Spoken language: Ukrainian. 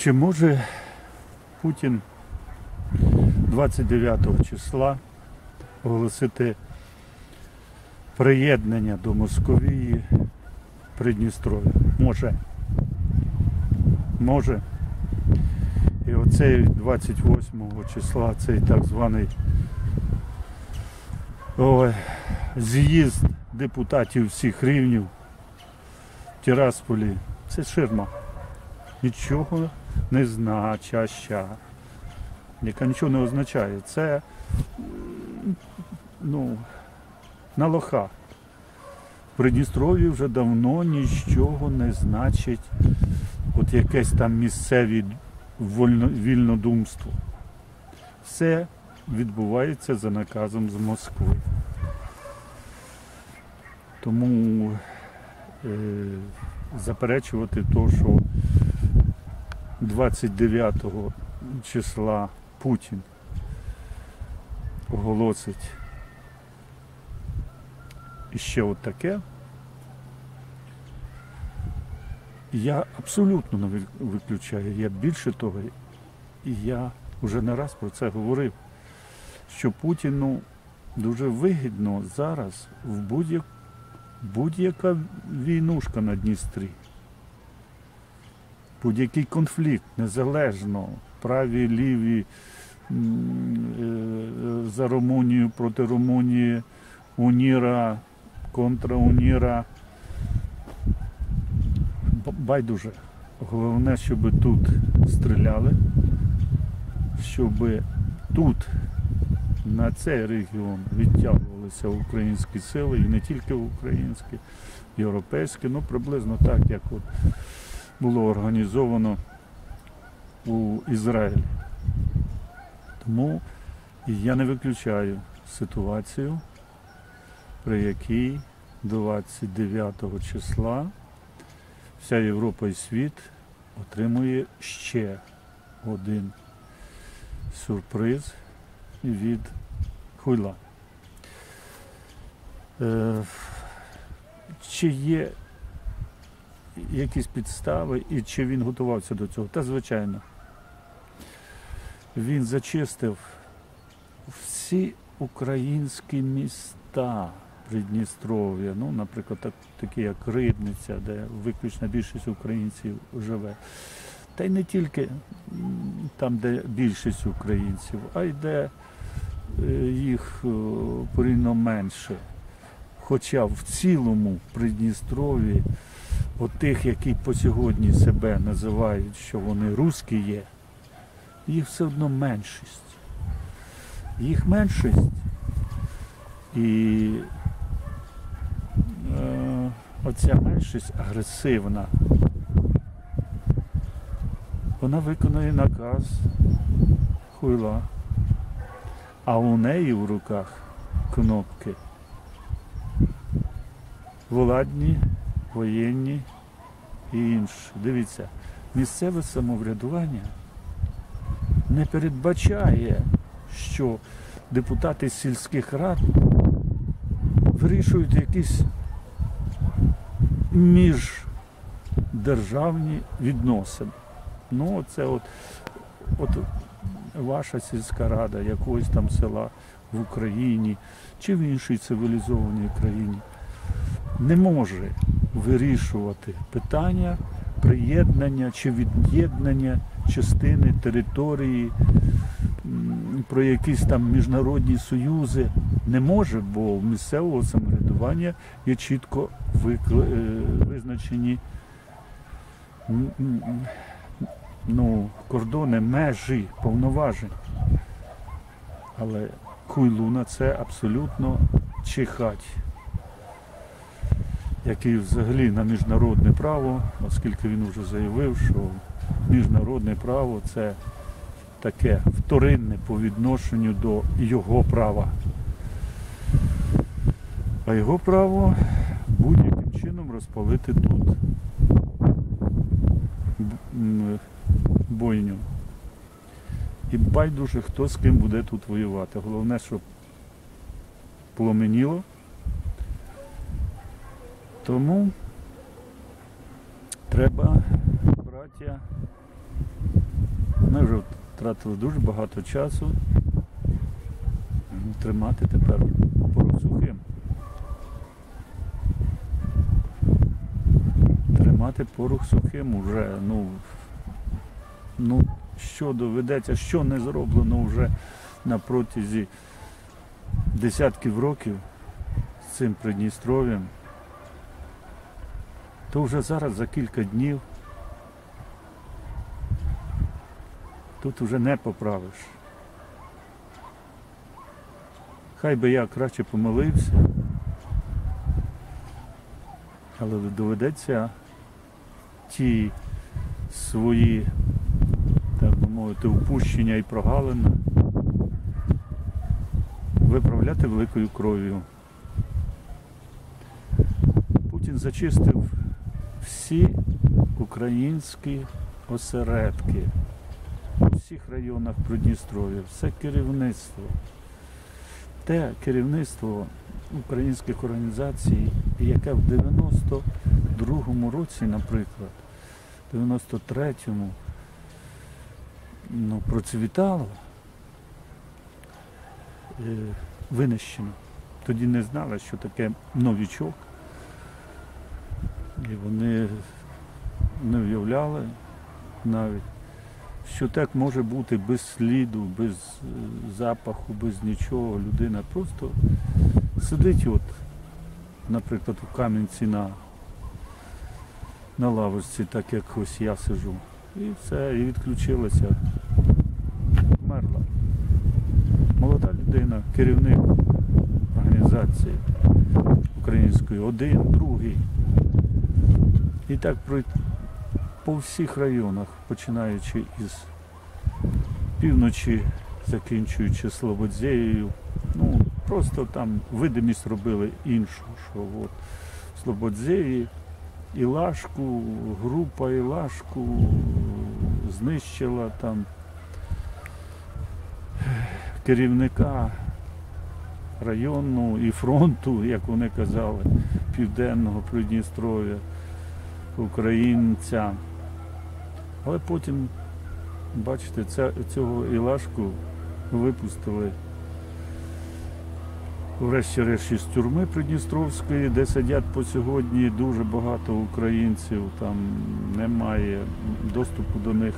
Чи може Путін 29 числа оголосити приєднання до Московії Придністров'я? Може. Може. І оцей 28 числа цей так званий ой, з'їзд депутатів всіх рівнів в Тирасполі. Це ширма. Нічого не значаща. Яка нічого не означає. Це ну, на лоха. Придністров'ї вже давно нічого не значить от якесь там місцеві вольно, вільнодумство. Все відбувається за наказом з Москви. Тому е, заперечувати то, що 29 числа Путін оголосить іще от таке, я абсолютно не виключаю. Я більше того, і я вже не раз про це говорив, що Путіну дуже вигідно зараз в будь-як, будь-яка війнушка на Дністрі, будь-який конфлікт, незалежно, праві, ліві, е, за Румунію проти Румунії, Уніра, контра Уніра. Байдуже. Головне, щоб тут стріляли, щоб тут на цей регіон відтягувалися українські сили, і не тільки українські, європейські, ну приблизно так, як от було організовано у Ізраїлі. Тому я не виключаю ситуацію, при якій 29 числа вся Європа і світ отримує ще один сюрприз від Хуйла. Е, Чи є якісь підстави і чи він готувався до цього? Та звичайно. Він зачистив всі українські міста Придністров'я, ну, наприклад, так, такі як Рибниця, де виключна більшість українців живе. Та й не тільки там, де більшість українців, а й де е, їх е, порівняно менше. Хоча в цілому Придністров'ї, от тих, які по сьогодні себе називають, що вони русські є, їх все одно меншість. Їх меншість. І е, оця меншість агресивна. Вона виконує наказ хуйла, а у неї в руках кнопки владні, воєнні і інші. Дивіться, місцеве самоврядування не передбачає, що депутати сільських рад вирішують якісь міждержавні відносини. Ну, це от, от ваша сільська рада якогось там села в Україні чи в іншій цивілізованій країні не може вирішувати питання приєднання чи від'єднання частини території про якісь там міжнародні союзи не може, бо в місцевого самоврядування є чітко е, визначені ну, кордони, межі, повноважень. Але хуйлу на це абсолютно чихать який взагалі на міжнародне право, оскільки він вже заявив, що міжнародне право це таке вторинне по відношенню до його права. А його право будь-яким чином розпалити тут бойню. І байдуже, хто з ким буде тут воювати. Головне, щоб пламеніло. Тому треба, браття, Ми вже втратили дуже багато часу. Тримати тепер порох сухим. Тримати порох сухим уже, ну, ну що доведеться, що не зроблено вже на протязі десятків років з цим Придністров'ям, то вже зараз за кілька днів тут вже не поправиш. Хай би я краще помилився, але доведеться ті свої, так би мовити, упущення і прогалини виправляти великою кров'ю. Путін зачистив всі українські осередки у всіх районах Придністров'я, все керівництво. Те керівництво українських організацій, яке в 92-му році, наприклад, 93-му, ну, процвітало, е, винищено. Тоді не знали, що таке новічок. І вони не уявляли навіть, що так може бути без сліду, без е, запаху, без нічого. Людина просто сидить, от, наприклад, у Кам'янці на, на лавочці, так як ось я сижу. І все, і відключилася. Вмерла. Молода людина, керівник організації української, один, другий. І так по всіх районах, починаючи із півночі, закінчуючи Слободзеєю. Ну, просто там видимість робили іншу, що от Слободзеї Ілашку, група Ілашку знищила там керівника району і фронту, як вони казали, південного Придністров'я, українця. Але потім, бачите, ця, цього Ілашку випустили врешті-решт з тюрми Придністровської, де сидять по сьогодні дуже багато українців, там немає доступу до них